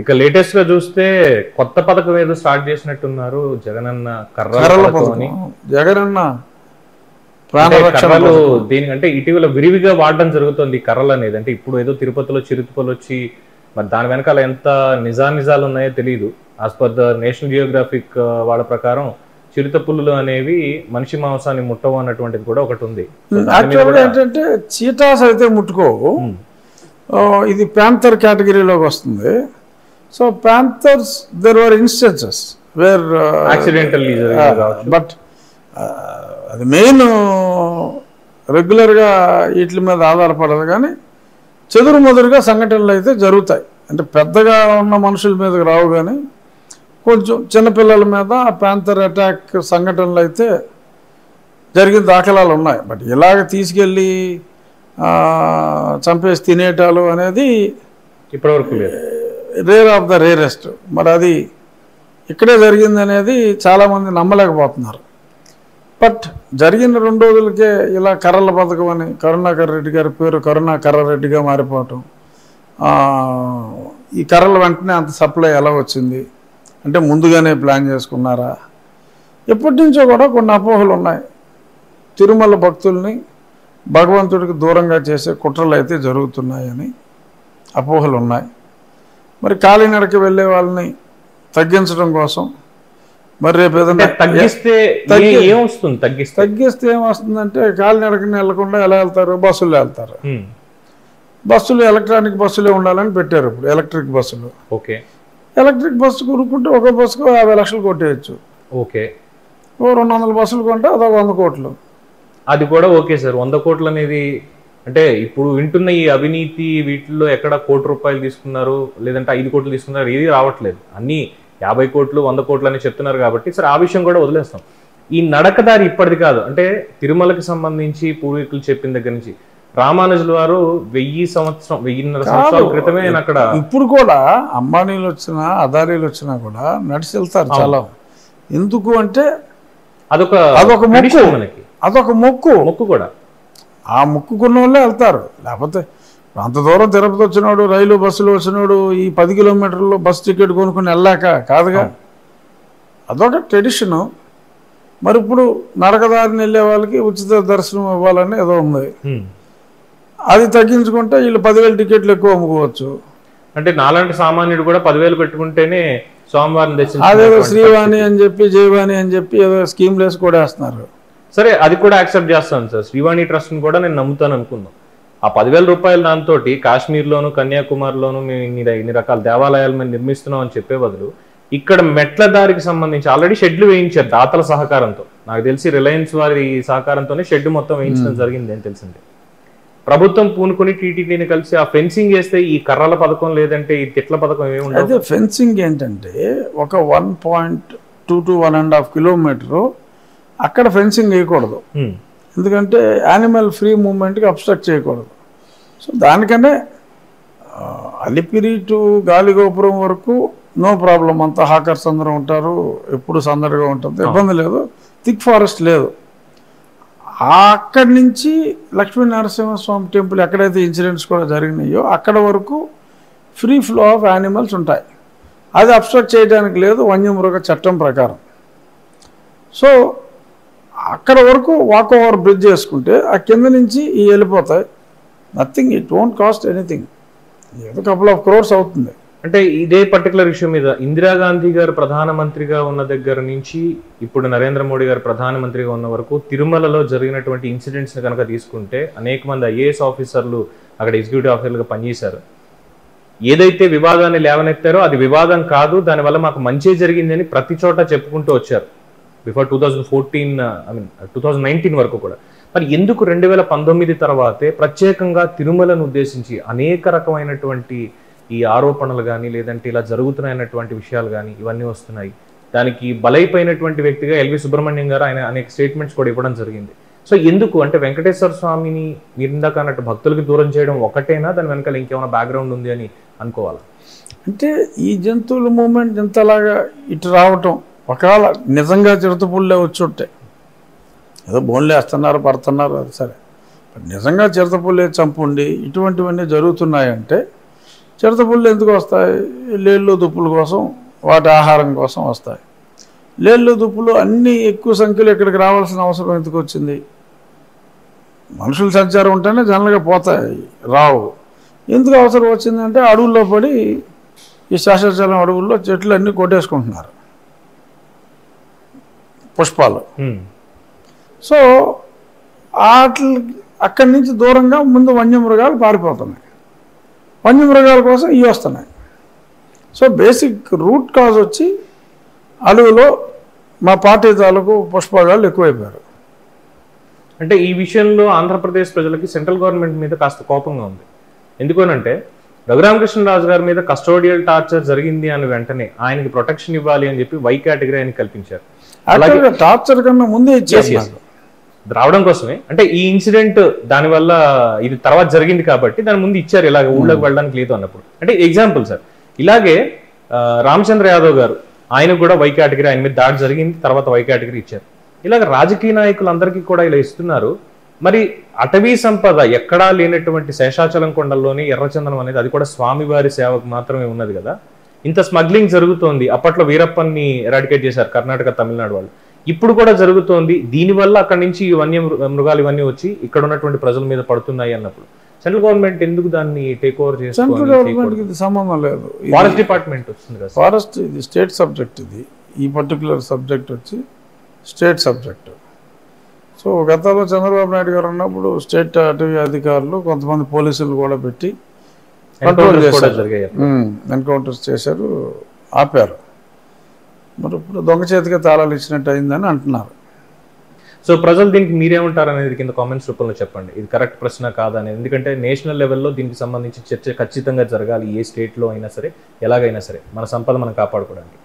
ఇక లేటెస్ట్గా చూస్తే కొత్త పథకం ఏదో స్టార్ట్ చేసినట్టున్నారు జగనన్న కర్రల జగనన్న కర్రలు. దీనికంటే ఇటీవల విరివిగా వాడడం జరుగుతుంది కర్రలు అనేది. అంటే ఇప్పుడు ఏదో తిరుపతిలో చిరుతుపలు వచ్చి మరి దాని వెనకాల ఎంత నిజానిజాలు ఉన్నాయో తెలియదు as per the National Geographic వాళ్ళ ప్రకారం చిరుత పుల్లులు అనేవి మనిషి మాంసాన్ని ముట్టవు అన్నటువంటిది కూడా ఒకటి ఉంది. ఏంటంటే చీటాస్ అయితే ముట్టుకోవు. ఇది ప్యాంథర్ కేటగిరీలోకి వస్తుంది. So panthers there are instances where కావచ్చు. బట్ అది మెయిన్ రెగ్యులర్గా వీటి మీద ఆధారపడదు కానీ చెదురు సంఘటనలు అయితే జరుగుతాయి. అంటే పెద్దగా ఉన్న మనుషుల మీదకి రావు కానీ కొంచెం చిన్నపిల్లల మీద ప్యాంథర్ అటాక్ సంఘటనలు అయితే జరిగిన దాఖలాలు ఉన్నాయి. బట్ ఇలాగ తీసుకెళ్ళి చంపేసి తినేటాలు అనేది ఇప్పటివరకు లేదు. Rare of the rarest. మరి అది ఇక్కడే జరిగిందనేది చాలామంది నమ్మలేకపోతున్నారు. బట్ జరిగిన రెండు రోజులకే ఇలా కర్రల పథకం అని కరుణాకర్ రెడ్డి గారి పేరు కరుణా కర్రారెడ్డిగా మారిపోవటం ఈ కర్రల వెంటనే అంత సప్లై ఎలా వచ్చింది? అంటే ముందుగానే ప్లాన్ చేసుకున్నారా? ఎప్పటి నుంచో కూడా కొన్ని అపోహలు ఉన్నాయి. తిరుమల భక్తుల్ని భగవంతుడికి దూరంగా చేసే కుట్రలు అయితే జరుగుతున్నాయని అపోహలు ఉన్నాయి. మరి కాలినడకి వెళ్ళే వాళ్ళని తగ్గించడం కోసం మరి రేపు ఏదైనా తగ్గిస్తే తగ్గి- ఏ- ఏం వస్తుంది తగ్గిస్తే? తగ్గిస్తే ఏమొస్తుందంటే కాలినడకని వెళ్ళకుండా ఎలా వెళ్తారు? బస్సుల్లో వెళ్తారు. బస్సులు ఎలక్ట్రానిక్ బస్సులే ఉండాలని పెట్టారు ఇప్పుడు ఎలక్ట్రిక్ బస్సులు. ఓకే. ఎలక్ట్రిక్ బస్సు కొనుక్కుంటే ఒక బస్సుకు యాభై లక్షలు కొట్టేయచ్చు. ఓకే. ఓ రెండు వందల బస్సులు కొంటే అదొక వంద కోట్లు. అది కూడా ఓకే సార్. వంద కోట్లు అనేది అంటే ఇప్పుడు వింటున్న ఈ అవినీతి వీటిల్లో ఎక్కడ కోటి రూపాయలు తీసుకున్నారు లేదంటే ఐదు కోట్లు తీసుకున్నారు ఏది రావట్లేదు. అన్ని యాభై కోట్లు వంద కోట్లు అని చెప్తున్నారు కాబట్టి సరే ఆ విషయం కూడా వదిలేస్తాం. ఈ నడకదారి ఇప్పటిది కాదు. అంటే తిరుమలకి సంబంధించి పూర్వీకులు చెప్పిన దగ్గర నుంచి రామానుజుల వారు వెయ్యి సంవత్సరం వెయ్యిన్నర సంవత్సరాల. క్రితమే అక్కడ ఇప్పుడు కూడా అంబానీలు వచ్చినా అదానీలు వచ్చినా కూడా నడిచి వెళ్తారు చాలా. ఎందుకు అంటే అదొక అదొక మొక్కు. అదొక మొక్కు. మొక్కు కూడా. ఆ మొక్కుకున్న వాళ్ళే వెళ్తారు. లేకపోతే అంత దూరం తిరుపతి వచ్చినాడు రైలు బస్సులో వచ్చినాడు ఈ పది కిలోమీటర్లు బస్ టికెట్ కొనుక్కుని వెళ్ళాక కాదుగా? అదొక ట్రెడిషను. మరి ఇప్పుడు నరకదారిని వెళ్ళే వాళ్ళకి ఉచిత దర్శనం ఇవ్వాలని ఏదో ఉంది. అది తగ్గించుకుంటే వీళ్ళు పదివేల టికెట్లు ఎక్కువ అమ్ముకోవచ్చు. అంటే నాలాంటి సామాన్యుడు కూడా పదివేలు పెట్టుకుంటేనే స్వామివారిని అదేదో శ్రీవాణి అని చెప్పి జయవాణి అని చెప్పి ఏదో స్కీమ్ లేసి కూడా వేస్తున్నారు సరే అది కూడా యాక్సెప్ట్ చేస్తాను సార్. శ్రీవాణి ట్రస్ట్ని కూడా నేను నమ్ముతాను అనుకుందాం. ఆ పదివేల రూపాయల దాంతో కాశ్మీర్లోను కన్యాకుమారిలోను మేము ఇన్ని ఇన్ని రకాల దేవాలయాలు మేము నిర్మిస్తున్నాం అని చెప్పే బదులు ఇక్కడ మెట్ల దారికి సంబంధించి ఆల్రెడీ షెడ్లు వేయించారు దాతల సహకారంతో. నాకు తెలిసి రిలయన్స్ వారి సహకారంతోనే షెడ్ మొత్తం వేయించడం జరిగింది అని తెలిసింది. ప్రభుత్వం పూనుకొని టీటీడీని కలిసి ఆ ఫెన్సింగ్ చేస్తే ఈ కర్రల పథకం లేదంటే ఈ తిట్ల పథకం ఏమి ఉండదు ఫెన్సింగ్ ఏంటంటే ఒక one point two to one and half kilometre అక్కడ ఫెన్సింగ్ వేయకూడదు. ఎందుకంటే యానిమల్ ఫ్రీ మూమెంట్కి అబ్స్ట్రక్ట్ చేయకూడదు. సో దానికనే అలిపిరి టు గాలిగోపురం వరకు నో ప్రాబ్లం అంతా హాకర్స్ అందరూ ఉంటారు. ఎప్పుడు సందడిగా ఉంటుంది. ఇబ్బంది లేదు. థిక్ ఫారెస్ట్ లేదు. అక్కడి నుంచి లక్ష్మీ నరసింహస్వామి టెంపుల్ ఎక్కడైతే ఇన్సిడెంట్స్ కూడా జరిగినాయో అక్కడ వరకు ఫ్రీ ఫ్లో ఆఫ్ యానిమల్స్ ఉంటాయి. అది అబ్స్ట్రక్ట్ చేయడానికి లేదు. వన్యమృగ చట్టం ప్రకారం. సో అక్కడ వరకు వాక్ ఓవర్ బ్రిడ్జ్ చేసుకుంటే ఆ కింద నుంచి ఈ వెళ్ళిపోతాయి. Nothing it won't cost anything ఏదో కపుల్ ఆఫ్ క్రోర్స్ అవుతుంది. అంటే ఇదే పర్టికులర్ ఇష్యూ మీద ఇందిరాగాంధీ గారు ప్రధానమంత్రిగా ఉన్న దగ్గర నుంచి ఇప్పుడు నరేంద్ర మోడీ గారు ప్రధానమంత్రిగా ఉన్న వరకు తిరుమలలో జరిగినటువంటి ఇన్సిడెంట్స్ని కనుక తీసుకుంటే అనేక మంది ఐఏఎస్ ఆఫీసర్లు అక్కడ ఎగ్జిక్యూటివ్ ఆఫీసర్లుగా పనిచేశారు. ఏదైతే వివాదాన్ని లేవనెత్తారో అది వివాదం కాదు దానివల్ల మాకు మంచి జరిగిందని ప్రతి చోట చెప్పుకుంటూ వచ్చారు. Before two thousand fourteen I mean uh, two thousand nineteen వరకు కూడా. మరి ఎందుకు రెండు వేల పంతొమ్మిది తర్వాతే ప్రత్యేకంగా తిరుమలను ఉద్దేశించి అనేక రకమైనటువంటి ఈ ఆరోపణలు కానీ లేదంటే ఇలా జరుగుతున్నాయన్నటువంటి విషయాలు కానీ ఇవన్నీ వస్తున్నాయి. దానికి బలైపోయినటువంటి వ్యక్తిగా ఎల్వి సుబ్రహ్మణ్యం గారు ఆయన అనేక స్టేట్మెంట్స్ కూడా ఇవ్వడం జరిగింది. సో ఎందుకు అంటే వెంకటేశ్వర స్వామిని మీరు ఇందాక అన్నట్టు భక్తులకు దూరం చేయడం ఒకటేనా? దాని వెనకాల ఇంకేమైనా బ్యాక్గ్రౌండ్ ఉంది అని అనుకోవాలి? అంటే ఈ జంతువుల మూమెంట్ ఇంతలాగా ఇటు రావటం ఒకవేళ నిజంగా చిరుతపుల్లే వచ్చి ఉంటాయి ఏదో బోన్లు వేస్తున్నారు పడుతున్నారు అది సరే. నిజంగా చిరుతపుల్లే చంపుండి ఇటువంటివన్నీ జరుగుతున్నాయంటే చిరుతపుళ్ళు ఎందుకు వస్తాయి? లేళ్ళు దుప్పుల కోసం వాటి ఆహారం కోసం వస్తాయి. లేళ్ళు దుప్పులు అన్నీ ఎక్కువ సంఖ్యలో ఇక్కడికి రావాల్సిన అవసరం ఎందుకు వచ్చింది? మనుషుల సంచారం ఉంటేనే జనరల్గా పోతాయి రావు. ఎందుకు అవసరం వచ్చిందంటే అడవుల్లో పడి ఈ శాశ్వతలం అడవుల్లో చెట్లు అన్నీ కొట్టేసుకుంటున్నారు. పుష్పాలు. సో వాటి అక్కడి నుంచి దూరంగా ముందు వన్యమృగాలు పారిపోతున్నాయి. వన్యమృగాల కోసం ఇవి వస్తున్నాయి. సో బేసిక్ రూట్ కాజ్ వచ్చి అడవిలో మా పార్టీ తాలూకు పుష్పగాళ్ళు ఎక్కువైపోయారు. అంటే ఈ విషయంలో ఆంధ్రప్రదేశ్ ప్రజలకి సెంట్రల్ గవర్నమెంట్ మీద కాస్త కోపంగా ఉంది. ఎందుకనంటే రఘురామకృష్ణరాజు గారి మీద కస్టోడియల్ టార్చర్ జరిగింది అని వెంటనే ఆయనకి ప్రొటెక్షన్ ఇవ్వాలి అని చెప్పి వై కేటగిరీ ఆయన కల్పించారు. యాక్చువల్గా టార్చర్ కన్నా ముందే ఇచ్చేసి. రావడం కోసమే. అంటే ఈ ఇన్సిడెంట్ దాని వల్ల ఇది తర్వాత జరిగింది కాబట్టి దాని ముందు ఇచ్చారు ఇలాగ ఊళ్ళోకి వెళ్ళడానికి లేదు అన్నప్పుడు. అంటే ఎగ్జాంపుల్ సార్ ఇలాగే రామచంద్ర యాదవ్ గారు ఆయనకు కూడా వై కేటగిరీ ఆయన మీద దాడి జరిగింది తర్వాత వై కేటగిరీ ఇచ్చారు. ఇలాగ రాజకీయ నాయకులందరికీ కూడా ఇలా ఇస్తున్నారు. మరి అటవీ సంపద ఎక్కడా లేనటువంటి శేషాచలం కొండల్లోని ఎర్రచందనం అనేది అది కూడా స్వామివారి సేవకు మాత్రమే ఉన్నది కదా. ఇంత స్మగ్లింగ్ జరుగుతోంది. అప్పట్లో వీరప్పన్ని ఎరాడికేట్ చేశారు కర్ణాటక తమిళనాడు వాళ్ళు. ఇప్పుడు కూడా జరుగుతోంది. దీనివల్ల అక్కడి నుంచి ఈ వన్య మృ- మృగాలు ఇవన్నీ వచ్చి ఇక్కడ ఉన్నటువంటి ప్రజల మీద పడుతున్నాయి అన్నప్పుడు. సెంట్రల్ గవర్నమెంట్ ఎందుకు దాన్ని టేక్ ఓవర్ సెంట్రల్ గవర్నమెంట్కి ఇది సంబంధం లేదు. ఫారెస్ట్ డిపార్ట్మెంట్ వస్తుంది కదా. ఫారెస్ట్ ఇది స్టేట్ సబ్జెక్ట్ ఇది. ఈ పర్టికులర్ సబ్జెక్ట్ వచ్చి స్టేట్ సబ్జెక్ట్ సో గతంలో చంద్రబాబు నాయుడు గారు ఉన్నప్పుడు స్టేట్ అటవీ అధికారులు కొంతమంది పోలీసులు కూడా పెట్టి కంట్రోల్ చేశారు. ఎన్కౌంటర్స్ చేశారు ఆపారు. మరి ఇప్పుడు దొంగ చేతికి తాళాలు ఇచ్చినట్టు అయిందని అంటున్నారు. సో ప్రజలు దీనికి మీరేమంటారు అనేది కింద కామెంట్స్ రూపంలో చెప్పండి. ఇది కరెక్ట్ ప్రశ్న కాదా అనేది ఎందుకంటే నేషనల్ లెవెల్లో దీనికి సంబంధించి చర్చ ఖచ్చితంగా జరగాలి ఏ స్టేట్లో అయినా సరే ఎలాగైనా సరే. మన సంపద మనం కాపాడుకోవడానికి.